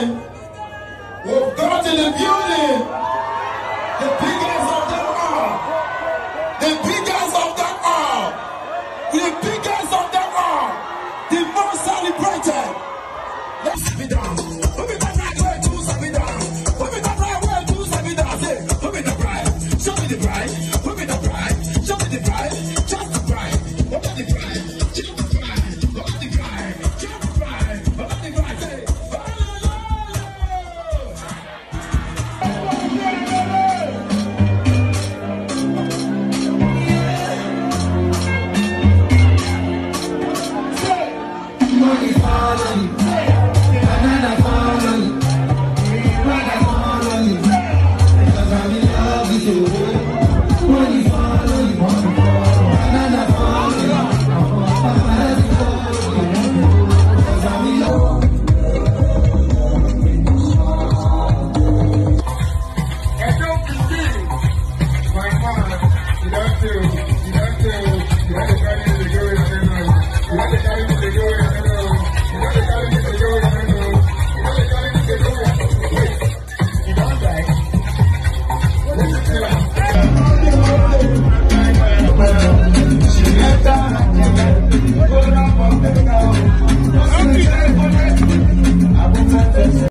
We've got in the building, the biggest of them all, the biggest of them all, the biggest of them all, the most celebrated. Let's be done. party, banana あ!